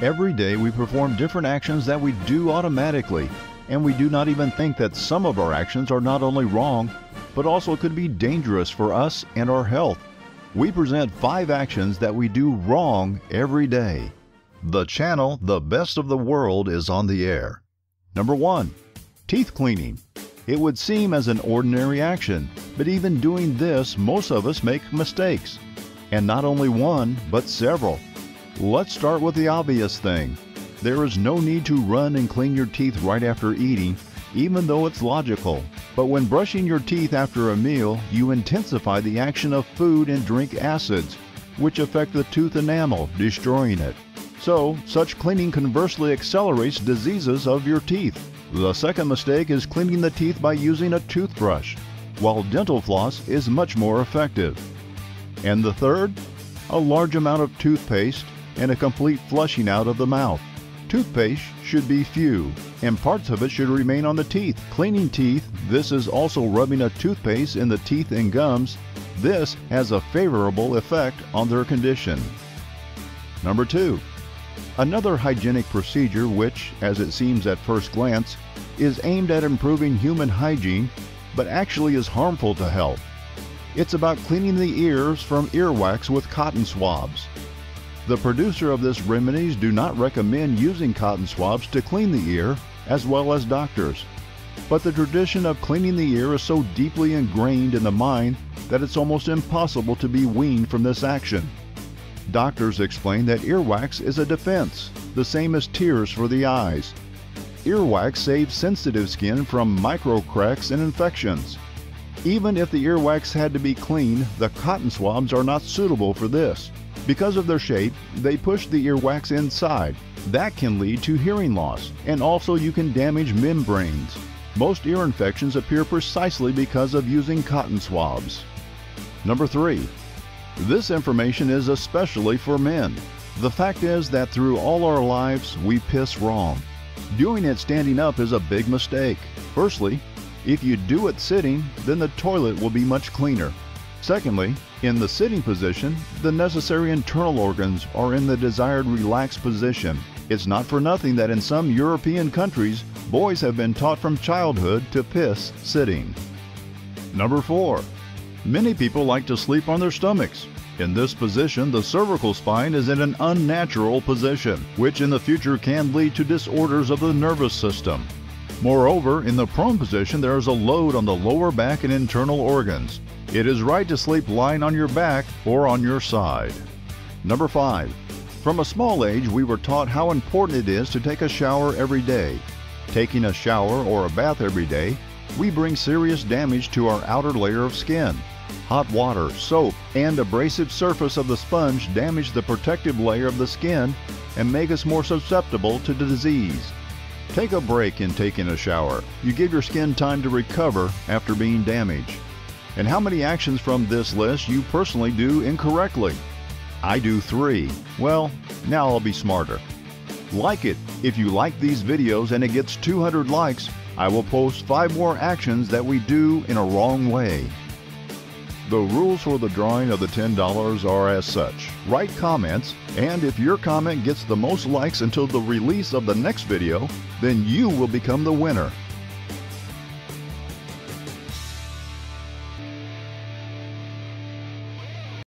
Every day we perform different actions that we do automatically, and we do not even think that some of our actions are not only wrong, but also could be dangerous for us and our health. We present five actions that we do wrong every day. The channel The Best of the World is on the air. Number 1. Teeth cleaning. It would seem as an ordinary action, but even doing this, most of us make mistakes. And not only one, but several. Let's start with the obvious thing. There is no need to run and clean your teeth right after eating, even though it's logical. But when brushing your teeth after a meal, you intensify the action of food and drink acids, which affect the tooth enamel, destroying it. So, such cleaning conversely accelerates diseases of your teeth. The second mistake is cleaning the teeth by using a toothbrush, while dental floss is much more effective. And the third? A large amount of toothpaste and a complete flushing out of the mouth. Toothpaste should be few, and parts of it should remain on the teeth. Cleaning teeth, this is also rubbing a toothpaste in the teeth and gums. This has a favorable effect on their condition. Number 2. Another hygienic procedure which, as it seems at first glance, is aimed at improving human hygiene, but actually is harmful to health. It's about cleaning the ears from earwax with cotton swabs. The producer of this remedies do not recommend using cotton swabs to clean the ear, as well as doctors. But the tradition of cleaning the ear is so deeply ingrained in the mind that it's almost impossible to be weaned from this action. Doctors explain that earwax is a defense, the same as tears for the eyes. Earwax saves sensitive skin from micro cracks and infections. Even if the earwax had to be cleaned, the cotton swabs are not suitable for this. Because of their shape, they push the earwax inside. That can lead to hearing loss, and also you can damage membranes. Most ear infections appear precisely because of using cotton swabs. Number 3. This information is especially for men. The fact is that through all our lives, we piss wrong. Doing it standing up is a big mistake. Firstly, if you do it sitting, then the toilet will be much cleaner. Secondly, in the sitting position, the necessary internal organs are in the desired relaxed position. It's not for nothing that in some European countries, boys have been taught from childhood to piss sitting. Number 4. Many people like to sleep on their stomachs. In this position, the cervical spine is in an unnatural position, which in the future can lead to disorders of the nervous system. Moreover, in the prone position, there is a load on the lower back and internal organs. It is right to sleep lying on your back or on your side. Number 5. From a small age, we were taught how important it is to take a shower every day. Taking a shower or a bath every day, we bring serious damage to our outer layer of skin. Hot water, soap, and abrasive surface of the sponge damage the protective layer of the skin and make us more susceptible to disease. Take a break in taking a shower. You give your skin time to recover after being damaged. And how many actions from this list you personally do incorrectly? I do three. Well, now I'll be smarter. Like it. If you like these videos and it gets 200 likes, I will post five more actions that we do in a wrong way. The rules for the drawing of the $10 are as such. Write comments, and if your comment gets the most likes until the release of the next video, then you will become the winner.